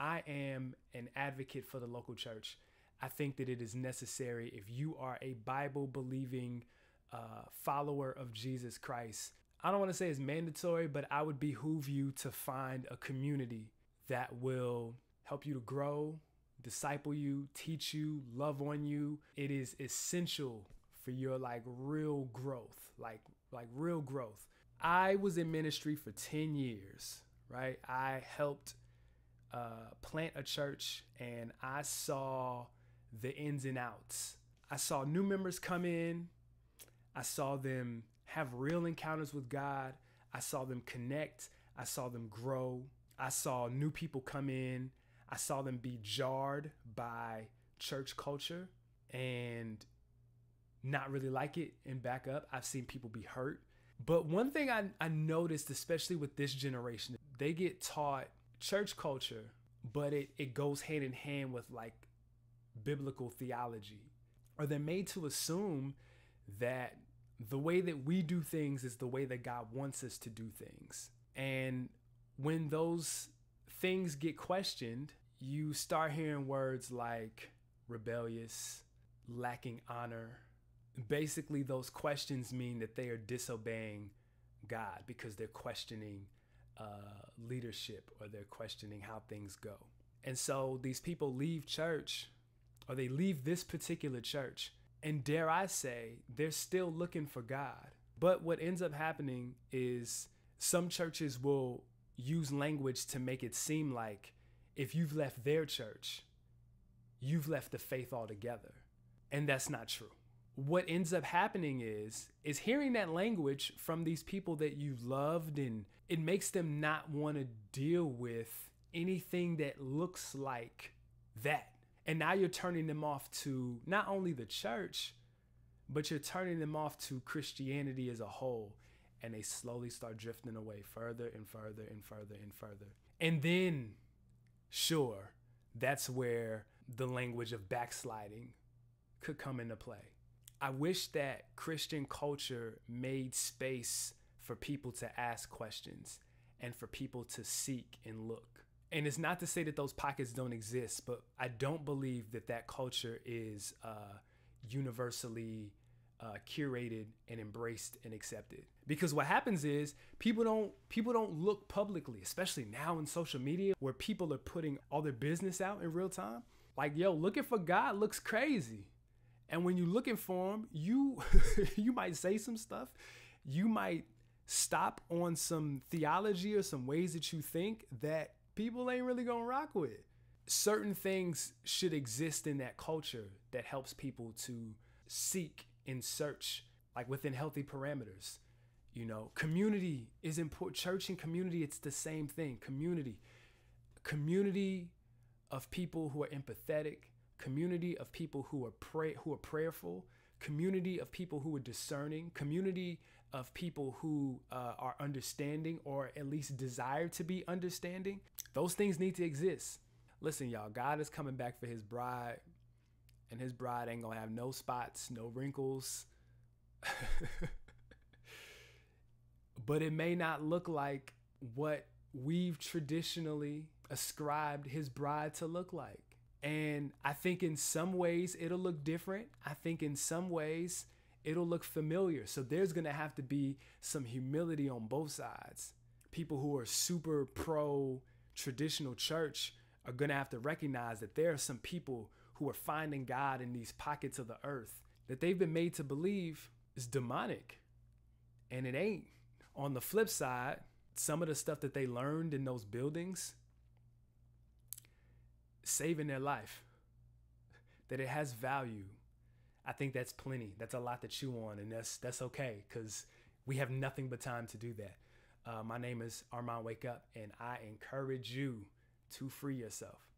I am an advocate for the local church. I think that it is necessary if you are a Bible believing uh, follower of Jesus Christ. I don't want to say it's mandatory, but I would behoove you to find a community that will help you to grow, disciple you, teach you, love on you. It is essential for your like real growth, like like real growth. I was in ministry for 10 years, right? I helped uh, plant a church and I saw the ins and outs. I saw new members come in. I saw them have real encounters with God. I saw them connect. I saw them grow. I saw new people come in. I saw them be jarred by church culture and not really like it and back up. I've seen people be hurt. But one thing I, I noticed, especially with this generation, they get taught church culture, but it, it goes hand in hand with like biblical theology. Or they're made to assume that the way that we do things is the way that God wants us to do things. And when those things get questioned, you start hearing words like rebellious, lacking honor. Basically, those questions mean that they are disobeying God because they're questioning uh, leadership or they're questioning how things go. And so these people leave church or they leave this particular church and dare I say, they're still looking for God. But what ends up happening is some churches will use language to make it seem like if you've left their church, you've left the faith altogether. And that's not true. What ends up happening is is hearing that language from these people that you loved and it makes them not want to deal with anything that looks like that. And now you're turning them off to not only the church, but you're turning them off to Christianity as a whole. And they slowly start drifting away further and further and further and further. And then, sure, that's where the language of backsliding could come into play. I wish that Christian culture made space for people to ask questions and for people to seek and look and it's not to say that those pockets don't exist, but I don't believe that that culture is uh, universally uh, curated and embraced and accepted. Because what happens is people don't people don't look publicly, especially now in social media, where people are putting all their business out in real time. Like, yo, looking for God looks crazy, and when you're looking for Him, you you might say some stuff, you might stop on some theology or some ways that you think that people ain't really gonna rock with. Certain things should exist in that culture that helps people to seek and search, like within healthy parameters. You know, community is important. Church and community, it's the same thing. Community, community of people who are empathetic, community of people who are pray who are prayerful, community of people who are discerning, community of people who uh, are understanding or at least desire to be understanding. Those things need to exist. Listen, y'all, God is coming back for his bride, and his bride ain't gonna have no spots, no wrinkles. but it may not look like what we've traditionally ascribed his bride to look like. And I think in some ways it'll look different. I think in some ways it'll look familiar. So there's going to have to be some humility on both sides. People who are super pro traditional church are going to have to recognize that there are some people who are finding God in these pockets of the earth that they've been made to believe is demonic. And it ain't. On the flip side, some of the stuff that they learned in those buildings saving their life, that it has value. I think that's plenty. That's a lot to chew on, and that's that's okay because we have nothing but time to do that. Uh, my name is Armond WakeUp, and I encourage you to free yourself.